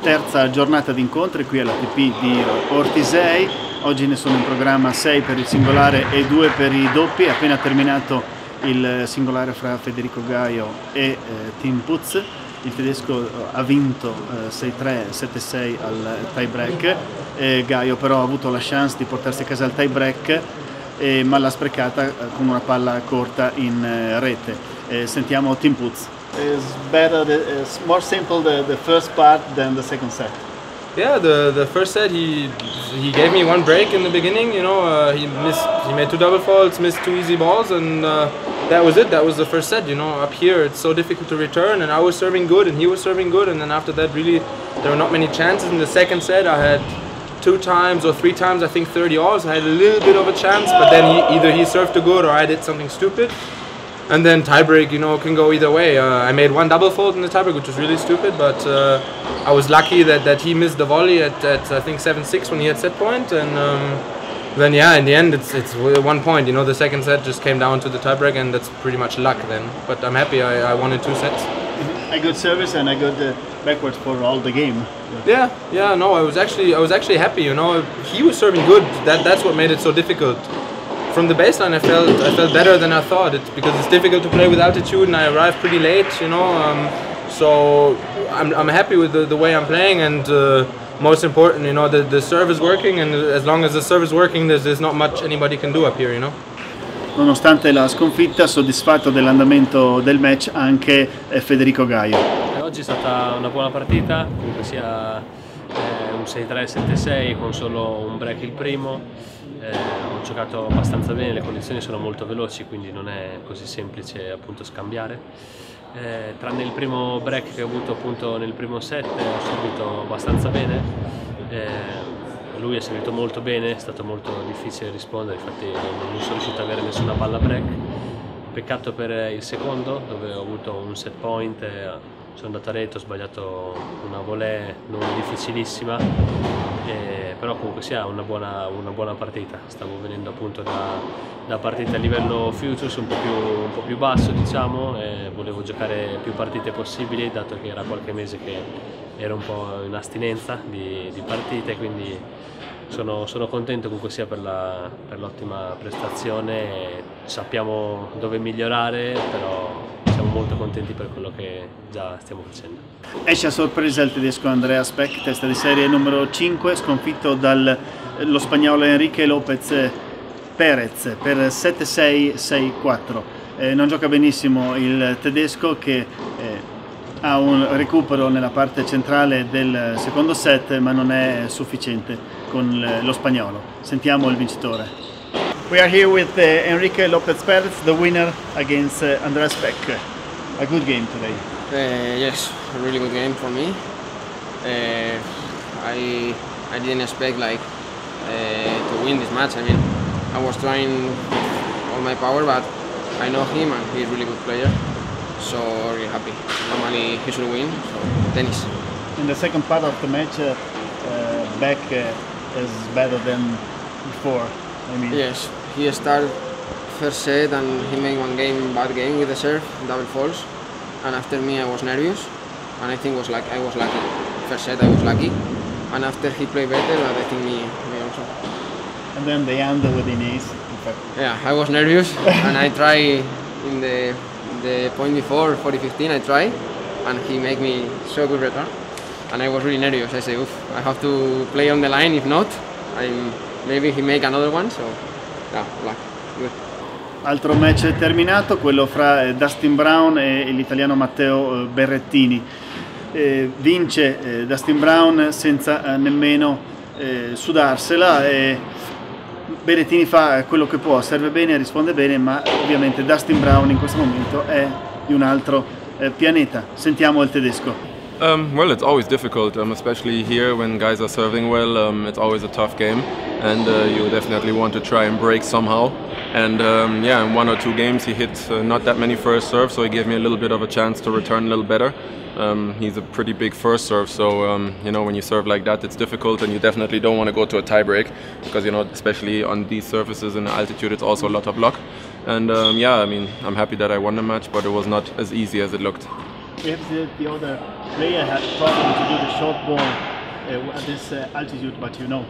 terza giornata di incontri qui all'ATP di Ortisei. Oggi ne sono in programma 6 per il singolare e 2 per i doppi. Appena terminato il singolare fra Federico Gaio e eh, Tim Putz. Il tedesco ha vinto eh, 6-3, 7-6 al tie break. Eh, Gaio però ha avuto la chance di portarsi a casa il tie break, eh, ma l'ha sprecata eh, con una palla corta in eh, rete. Eh, sentiamo Tim Putz. It's better, it's more simple the, the first part than the second set. Yeah, the the first set he he gave me one break in the beginning. You know, uh, he missed he made two double faults, missed two easy balls, and uh, that was it. That was the first set. You know, up here it's so difficult to return, and I was serving good, and he was serving good, and then after that, really there were not many chances. In the second set, I had two times or three times I think 30 alls. I had a little bit of a chance, but then he, either he served too good or I did something stupid. And then tiebreak, you know, can go either way. Uh, I made one double fault in the tiebreak, which was really stupid, but uh, I was lucky that, that he missed the volley at, at I think 7-6 when he had set point, and um, then yeah, in the end it's it's one point. You know, the second set just came down to the tiebreak, and that's pretty much luck then. But I'm happy I, I won in two sets. I got service and I got uh, backwards for all the game. Yeah, yeah, no, I was actually I was actually happy. You know, he was serving good. That that's what made it so difficult. From the baseline, I felt I felt better than I thought. It's because it's difficult to play with altitude, and I arrived pretty late. You know, um, so I'm, I'm happy with the, the way I'm playing, and uh, most important, you know, the, the serve is working, and as long as the serve is working, there's, there's not much anybody can do up here. You know. Nonostante la sconfitta, soddisfatto dell'andamento del match anche eh, Federico Gaio. E oggi è stata una buona partita, comunque sia eh, un 6-3-7-6 con solo un break il primo. Eh, ho giocato abbastanza bene, le condizioni sono molto veloci, quindi non è così semplice appunto scambiare. Eh, tranne il primo break che ho avuto appunto nel primo set, ho servito abbastanza bene. Eh, lui è servito molto bene, è stato molto difficile rispondere, infatti non sono riuscito ad avere nessuna palla break. Peccato per il secondo, dove ho avuto un set point, sono andato a rete, ho sbagliato una volée non difficilissima, eh, però comunque sia una buona, una buona partita. Stavo venendo appunto da, da partite a livello futures un po' più, un po più basso diciamo, e volevo giocare più partite possibili, dato che era qualche mese che ero un po' in astinenza di, di partite, quindi sono, sono, contento comunque sia per, l'ottima prestazione, sappiamo dove migliorare, però molto contenti per quello che già stiamo facendo. Esce a sorpresa il tedesco Andreas Peck, testa di serie numero 5, sconfitto dallo spagnolo Enrique Lopez Perez per 7-6-6-4. Eh, non gioca benissimo il tedesco che eh, ha un recupero nella parte centrale del secondo set ma non è sufficiente con lo spagnolo. Sentiamo il vincitore. We are here with uh, Enrique Lopez Perez, the winner against uh, Andreas Beck. A good game today. Uh, yes, a really good game for me. Uh, I I didn't expect like uh, to win this match. I mean, I was trying all my power, but I know him and he's a really good player. so really happy. Normally he should win, so tennis. In the second part of the match, uh, uh, Beck uh, is better than before. I mean. Yes, he started first set and he made one game bad game with the serve, double faults, and after me I was nervous, and I think was like I was lucky. First set I was lucky, and after he played better, but I think me, me also. And then the end with Inés. Yeah, I was nervous, and I try in the the point before 40-15 I tried and he made me so good return and I was really nervous. I said, Oof, I have to play on the line. If not, I'm, maybe he make another one. So, yeah, luck. Altro match terminato, quello fra eh, Dustin Brown e l'italiano Matteo eh, Berrettini. Eh, vince Dustin Brown senza nemmeno sudarsela e Berettini fa quello che può, serve bene, risponde bene, ma ovviamente Dustin Brown in questo momento è di un altro pianeta. Sentiamo il tedesco. Um, well, it's always difficult, um, especially here when guys are serving well. Um, it's always a tough game, and uh, you definitely want to try and break somehow. And um, yeah, in one or two games he hit uh, not that many first serves, so he gave me a little bit of a chance to return a little better. Um, he's a pretty big first serve, so um, you know when you serve like that, it's difficult, and you definitely don't want to go to a tiebreak because you know especially on these surfaces in altitude, it's also a lot of luck. And um, yeah, I mean I'm happy that I won the match, but it was not as easy as it looked. seen that the other player had problem to do the short ball uh, at this uh, altitude, but you know.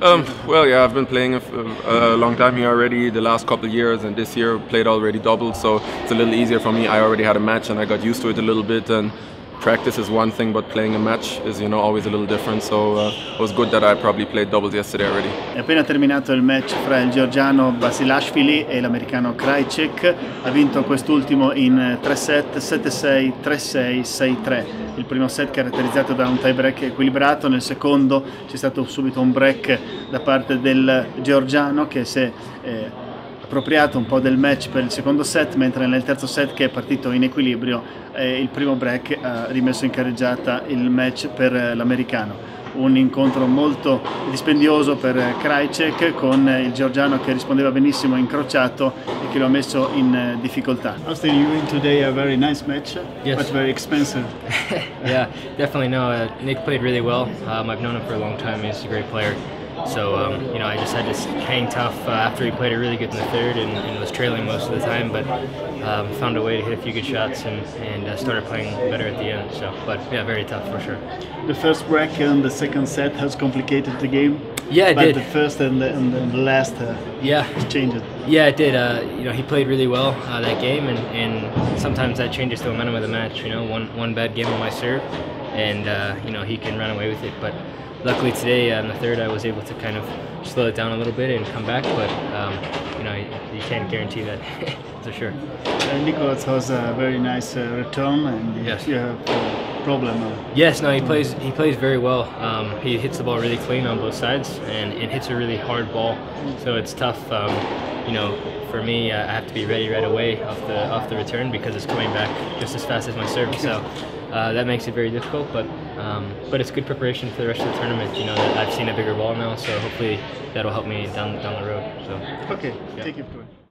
Um, well, yeah, I've been playing a, a, long time here already, the last couple of years, and this year played already double, so it's a little easier for me. I already had a match and I got used to it a little bit, and practice is one thing, but playing a match is, you know, always a little different. So uh, it was good that I probably played doubles yesterday already. È appena terminato il match fra il georgiano Basilashvili e l'americano Krajcek. Ha vinto quest'ultimo in 3 set, 7-6, 3-6, 6-3. Il primo set caratterizzato da un tie break equilibrato, nel secondo c'è stato subito un break da parte del georgiano che si è eh, appropriato un po' del match per il secondo set, mentre nel terzo set che è partito in equilibrio eh, il primo break ha rimesso in carreggiata il match per eh, l'americano. Un incontro molto dispendioso per Krajcek con il georgiano che rispondeva benissimo incrociato e che lo ha messo in eh, difficoltà. Austin, you win today a very nice match, yes. but very expensive. yeah, definitely no. Uh, Nick played really well. Um, I've known him for a long time. He's a great player. So um, you know, I just had to hang tough uh, after he played it really good in the third and, and was trailing most of the time, but um, found a way to hit a few good shots and, and uh, started playing better at the end. So, but yeah, very tough for sure. The first break and the second set has complicated the game. Yeah, it but did. the first and the, and the last uh, yeah changed it. Yeah, it did. Uh, you know, he played really well uh, that game, and, and sometimes that changes the momentum of the match. You know, one one bad game on my serve, and uh, you know he can run away with it, but luckily today on the third I was able to kind of slow it down a little bit and come back but um, you know you, you, can't guarantee that for sure. Uh, Nicholas has a very nice uh, return and yes. you have a problem. Yes, no, he plays he plays very well. Um, he hits the ball really clean on both sides and it hits a really hard ball so it's tough um, you know for me uh, I have to be ready right away off the off the return because it's coming back just as fast as my serve so uh, that makes it very difficult, but um, but it's good preparation for the rest of the tournament. You know, I've seen a bigger ball now, so hopefully that'll help me down down the road. So okay, yeah. take it.